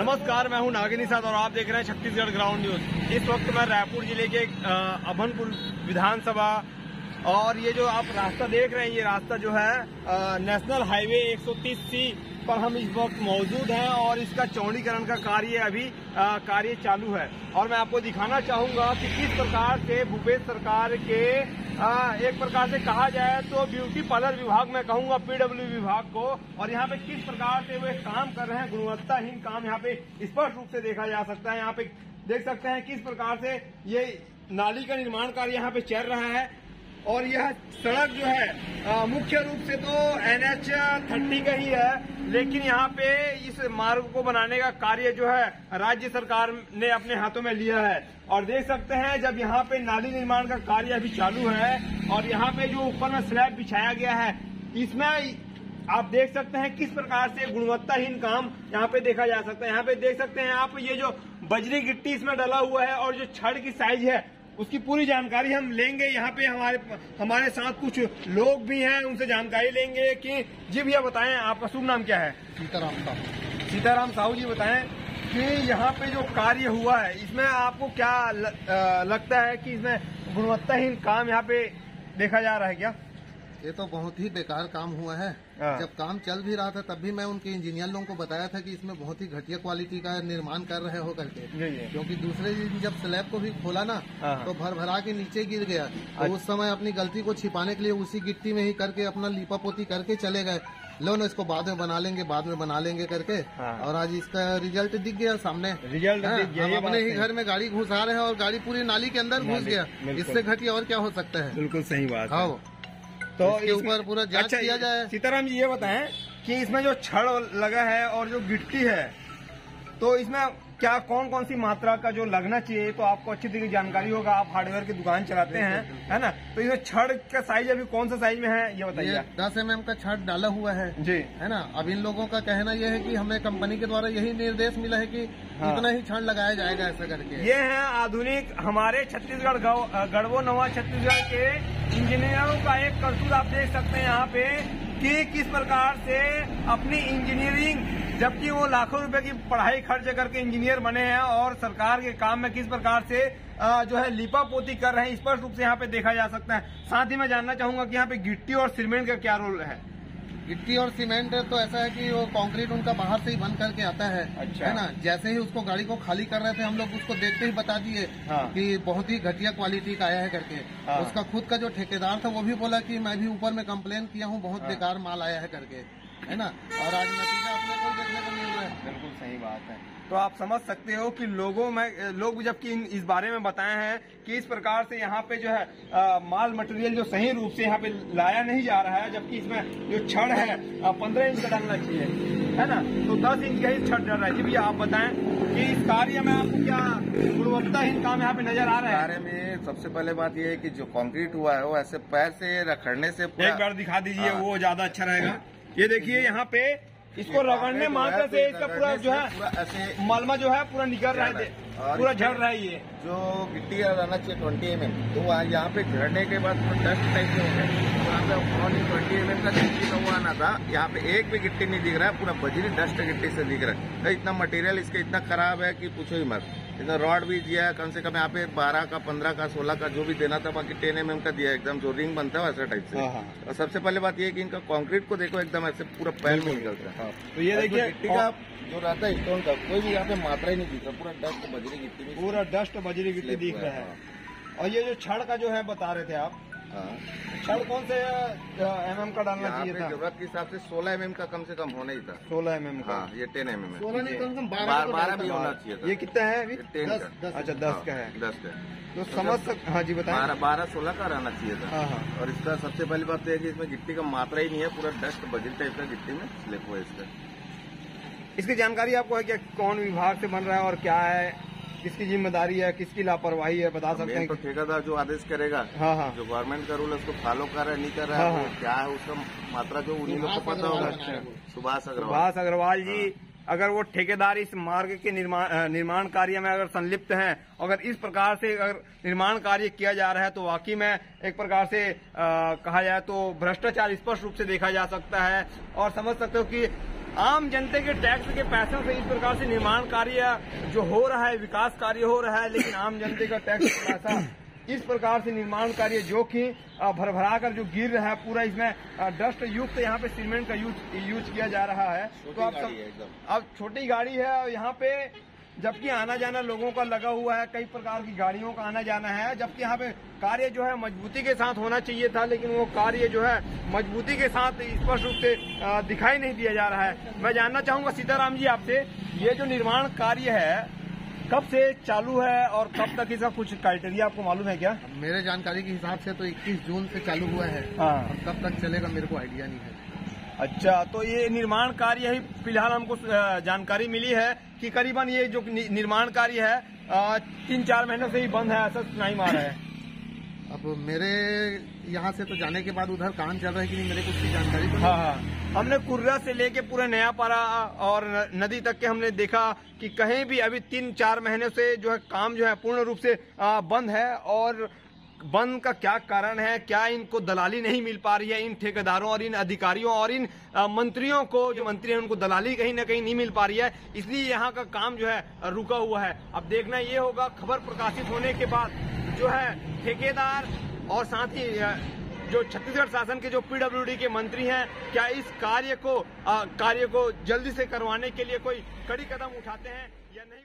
नमस्कार, मैं हूँ नागिनी साथ और आप देख रहे हैं छत्तीसगढ़ ग्राउंड न्यूज़। इस वक्त मैं रायपुर ज़िले के अभनपुर विधानसभा और ये जो आप रास्ता देख रहे हैं, ये रास्ता जो है नेशनल हाईवे 130 सी पर हम इस वक्त मौजूद हैं और इसका चौड़ीकरण का कार्य अभी कार्य चालू है। और मैं आपको दिखाना चाहूँगा कि किस प्रकार से भूपेश सरकार के एक प्रकार से कहा जाए तो ब्यूटी पार्लर विभाग में कहूँगा पीडब्ल्यू विभाग को। और यहाँ पे किस प्रकार से वे काम कर रहे हैं, गुणवत्ताहीन काम यहाँ पे स्पष्ट रूप से देखा जा सकता है। यहाँ पे देख सकते हैं किस प्रकार से ये नाली का निर्माण कार्य यहाँ पे चल रहा है। और यह सड़क जो है मुख्य रूप से तो एनएच थर्टी का ही है, लेकिन यहाँ पे इस मार्ग को बनाने का कार्य जो है, राज्य सरकार ने अपने हाथों में लिया है। और देख सकते हैं, जब यहाँ पे नाली निर्माण का कार्य अभी चालू है, और यहाँ पे जो ऊपर में स्लैब बिछाया गया है, इसमें आप देख सकते हैं किस प्रकार से गुणवत्ताहीन काम यहाँ पे देखा जा सकता है। यहाँ पे देख सकते हैं आप, ये जो बजरी गिट्टी इसमें डला हुआ है, और जो छड़ की साइज़ है उसकी पूरी जानकारी हम लेंगे यहाँ पे हमारे हमारे साथ कुछ लोग भी हैं उनसे जानकारी लेंगे कि जी भैया बताएँ आपका शुभ नाम क्या है? सीताराम साहू। सीताराम साहू जी बताएँ कि यहाँ पे जो कार्य हुआ है इसमें आपको क्या ल, आ, लगता है कि इसमें गुणवत्ताहीन काम यहाँ पे देखा जा रहा है क्या? ये तो बहुत ही बेकार काम हुआ है। जब काम चल भी रहा था तब भी मैं उनके इंजीनियर लोगों को बताया था कि इसमें बहुत ही घटिया क्वालिटी का निर्माण कर रहे हो करके। क्योंकि दूसरे दिन जब स्लैब को भी खोला ना। तो भर भरा के नीचे गिर गया। तो उस समय अपनी गलती को छिपाने के लिए उसी गिट्टी में ही करके अपना लीपा पोती करके चले गए। लो ना इसको बाद में बना लेंगे बाद में बना लेंगे करके। हाँ। और आज इसका रिज़ल्ट दिख गया सामने। रिज़ल्ट हाँ, दिख गया, हम अपने ही घर में गाड़ी घुसा रहे हैं और गाड़ी पूरी नाली के अंदर घुस गया। इससे घटिया और क्या हो सकता है? बिल्कुल सही बात हाँ। तो इसके ऊपर पूरा जाँच अच्छा, किया जाए। सीताराम जी ये बताएँ कि इसमें जो छड़ लगा है और जो गिट्टी है तो इसमें क्या कौन कौन सी मात्रा का जो लगना चाहिए तो आपको अच्छी तरीके जानकारी होगा। आप हार्डवेयर की दुकान चलाते हैं है ना? तो इसमें छड़ का साइज़ अभी कौन सा साइज़ में है ये बताइए दस एम का छड़ डाला हुआ है जी। है ना? अब इन लोगों का कहना यह है कि हमें कंपनी के द्वारा यही निर्देश मिला है कि हाँ। इतना ही छड़ लगाया जाएगा ऐसा करके। ये है आधुनिक हमारे छत्तीसगढ़ गढ़वो नवा छत्तीसगढ़ के इंजीनियरों का एक करतूत आप देख सकते हैं यहाँ पे कि किस प्रकार से अपनी इंजीनियरिंग, जबकि वो लाखों रुपए की पढ़ाई खर्च करके इंजीनियर बने हैं और सरकार के काम में किस प्रकार से जो है लिपा पोती कर रहे हैं, स्पष्ट रूप से यहाँ पे देखा जा सकता है। साथ ही मैं जानना चाहूँगा कि यहाँ पे गिट्टी और सीमेंट का क्या रोल है? गिट्टी और सीमेंट तो ऐसा है कि वो कंक्रीट उनका बाहर से ही बंद करके आता है अच्छा। है ना जैसे ही उसको गाड़ी को खाली कर रहे थे हम लोग उसको देखते ही बता दिए हाँ। कि बहुत ही घटिया क्वालिटी का आया है करके हाँ। उसका खुद का जो ठेकेदार था वो भी बोला कि मैं भी ऊपर में कंप्लेन किया हूँ बहुत हाँ। बेकार माल आया है करके है ना? और आज नतीजा अपने को देखने को मिल रहा है। बिल्कुल सही बात है। तो आप समझ सकते हो कि लोगों में लोग जबकि इस बारे में बताए हैं कि इस प्रकार से यहाँ पे जो है अ, माल मटेरियल जो सही रूप से यहाँ पे लाया नहीं जा रहा है जबकि इसमें जो छड़ है पंद्रह इंच का डालना चाहिए है। ना? तो दस इंच का ही छड़ डल रहा है। जी भैया आप बताएँ कि इस कार्य में आपको क्या गुणवत्ताहीन काम यहाँ पे नज़र आ रहा है? बारे में सबसे पहले बात यह है कि जो कंक्रीट हुआ है वो ऐसे पैर से रखड़ने से एक बार दिखा दीजिए हाँ। वो ज़्यादा अच्छा रहेगा। ये देखिए यहाँ पे इसको रगड़ने मात्र से इसका पूरा जो है मलमा जो है पूरा निकल रहा है पूरा झड़ रहा है ये। जो गिट्टी रहना चाहिए ट्वेंटी एम एम तो यहाँ पे झड़ने के बाद डस्ट टाइप हो गया ट्वेंटी एम एम का गिट्टी का वो आना था यहाँ पे एक भी गिट्टी नहीं दिख रहा है पूरा बजरी डस्ट गिट्टी से दिख रहा है। तो इतना मटेरियल इसका इतना खराब है कि पूछो ही मत। इतना रॉड भी दिया है कम से कम यहाँ पे बारह का पंद्रह का सोलह का जो भी देना था बाकी टेन एम एम का दिया एकदम जो रिंग बनता है वैसा टाइप से। हाँ, हाँ। और सबसे पहले बात ये है कि इनका कंक्रीट को देखो एकदम ऐसे पूरा पैर में निकलता है। तो ये देखिए गिट्टी का जो रहता है स्टोन का कोई भी यहाँ पे मात्रा ही नहीं दिख रहा पूरा डस्ट बजरी गिट्टी पूरा डस्ट बजरी गिट्टी दिख रहा है, है। और ये जो छड़ का जो है बता रहे थे आप हाँ छड़ कौन से एम एम का डालना चाहिए था? ज़रूरत के हिसाब से 16 एम का कम से कम होना ही था। सोलह एम एम का? हाँ ये 10 एम एम सोलह नहीं कम से कम बारह बारह भी होना चाहिए था। ये कितना है अभी? ये 10 दस- का। अच्छा दस का है। दस का तो समझ सक हाँ जी बताएँ बारह बारह सोलह का रहना चाहिए था। हाँ हाँ। और इसका सबसे पहली बात तो है कि इसमें गिट्टी का मात्रा ही नहीं है पूरा डस्ट बजरी टाइप का गिट्टी में स्लिप हुआ इसका। इसकी जानकारी आपको है कि कौन विभाग से बन रहा है और क्या है? किसकी ज़िम्मेदारी है किसकी लापरवाही है बता सकते हैं तो ठेकेदार जो आदेश करेगा हाँ हाँ। जो गवर्नमेंट का रूल है उसको फॉलो कर रहा है नहीं कर रहा है हाँ, हाँ। क्या है उसका मात्रा जो उन्हीं लोग को पता होगा। सुभाष अग्रवाल। सुभाष अग्रवाल जी अगर वो ठेकेदार इस मार्ग के निर्माण निर्माण कार्य में अगर संलिप्त हैं अगर इस प्रकार से अगर निर्माण कार्य किया जा रहा है तो वाकई में एक प्रकार से अ, कहा जाए तो भ्रष्टाचार स्पष्ट रूप से देखा जा सकता है और समझ सकते हो कि आम जनता के टैक्स के पैसों से इस प्रकार से निर्माण कार्य जो हो रहा है विकास कार्य हो रहा है लेकिन आम जनता का टैक्स पैसा इस प्रकार से निर्माण कार्य जो कि भरभरा कर जो गिर रहा है पूरा इसमें डस्ट युक्त यहाँ पे सीमेंट का यूज़ यूज़ किया जा रहा है। तो आप सब अब छोटी गाड़ी है और यहाँ पे जबकि आना जाना लोगों का लगा हुआ है कई प्रकार की गाड़ियों का आना जाना है जबकि यहाँ पे कार्य जो है मजबूती के साथ होना चाहिए था लेकिन वो कार्य जो है मजबूती के साथ स्पष्ट रूप से दिखाई नहीं दिया जा रहा है। मैं जानना चाहूँगा सीताराम जी आपसे ये जो निर्माण कार्य है कब से चालू है और कब तक इसका कुछ क्राइटेरिया आपको मालूम है क्या? मेरे जानकारी के हिसाब से तो 21 जून से चालू हुआ है। हाँ। कब तक चलेगा मेरे को आइडिया नहीं है। अच्छा तो ये निर्माण कार्य ही फ़िलहाल हमको जानकारी मिली है कि करीबन ये जो निर्माण कार्य है तीन चार महीनों से ही बंद है ऐसा सुनाई मार है। अब मेरे यहाँ से तो जाने के बाद उधर काम चल रहा है कि नहीं मेरे कुछ उसकी जानकारी तो हाँ हाँ। हमने कुर्रा से लेके पूरे नया पारा और नदी तक के हमने देखा कि कहीं भी अभी तीन चार महीने से जो है काम जो है पूर्ण रूप से बंद है और बंद का क्या कारण है? क्या इनको दलाली नहीं मिल पा रही है इन ठेकेदारों और इन अधिकारियों और इन मंत्रियों को? जो मंत्री हैं, उनको दलाली कहीं ना कहीं नहीं मिल पा रही है। इसलिए यहाँ का काम जो है, रुका हुआ है। अब देखना ये होगा, खबर प्रकाशित होने के बाद जो है, ठेकेदार और साथ ही जो छत्तीसगढ़ शासन के जो पीडब्ल्यूडी के मंत्री हैं, क्या इस कार्य को कार्य को जल्दी से करवाने के लिए कोई कड़ी कदम उठाते हैं या नहीं?